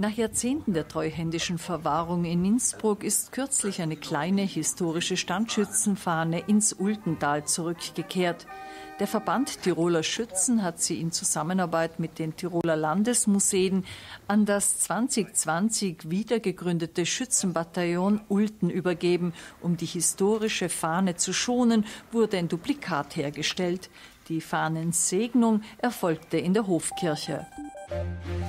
Nach Jahrzehnten der treuhändischen Verwahrung in Innsbruck ist kürzlich eine kleine historische Standschützenfahne ins Ultental zurückgekehrt. Der Verband Tiroler Schützen hat sie in Zusammenarbeit mit den Tiroler Landesmuseen an das 2020 wiedergegründete Schützenbataillon Ulten übergeben. Um die historische Fahne zu schonen, wurde ein Duplikat hergestellt. Die Fahnensegnung erfolgte in der Hofkirche. Musik